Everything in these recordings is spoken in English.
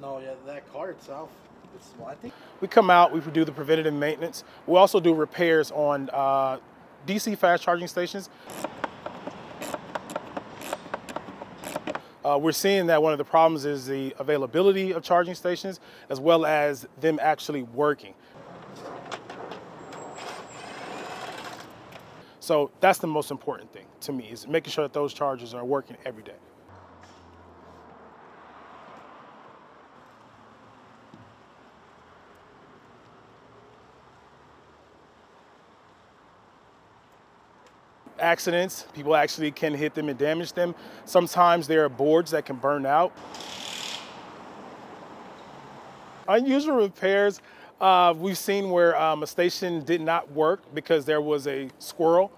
No, yeah, that car itself. It's, well, I think We come out, we do the preventative maintenance. We also do repairs on uh, DC fast charging stations. Uh, we're seeing that one of the problems is the availability of charging stations as well as them actually working. So that's the most important thing to me is making sure that those chargers are working every day. Accidents. People actually can hit them and damage them. Sometimes there are boards that can burn out. Unusual repairs, uh, we've seen where um, a station did not work because there was a squirrel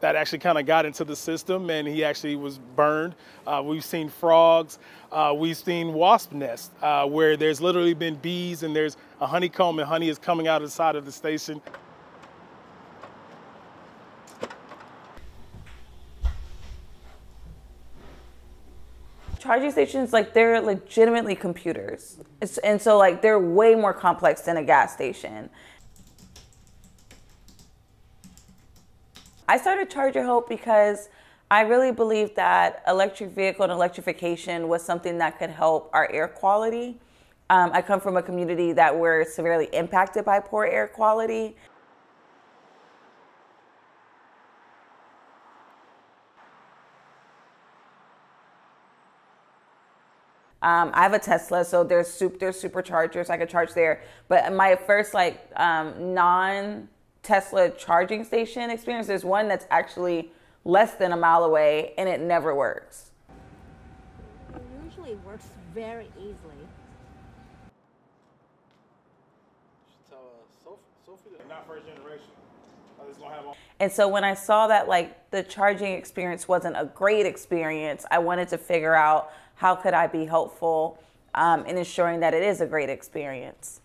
that actually kind of got into the system and he actually was burned. Uh, we've seen frogs. Uh, we've seen wasp nests uh, where there's literally been bees and there's a honeycomb and honey is coming out of the side of the station. Charging stations like they're legitimately computers. It's, and so like they're way more complex than a gas station. I started ChargerHelp because i really believed that electric vehicle and electrification was something that could help our air quality. Um, i come from a community that we're severely impacted by poor air quality Um, I have a Tesla, so there's super, there's superchargers I could charge there. But my first like um, non Tesla charging station experience, is one that's actually less than a mile away, and it never works. It usually works very easily. Sophie, Sophie Not first generation. And so when I saw that like the charging experience wasn't a great experience, I wanted to figure out how could I be helpful um, in ensuring that it is a great experience.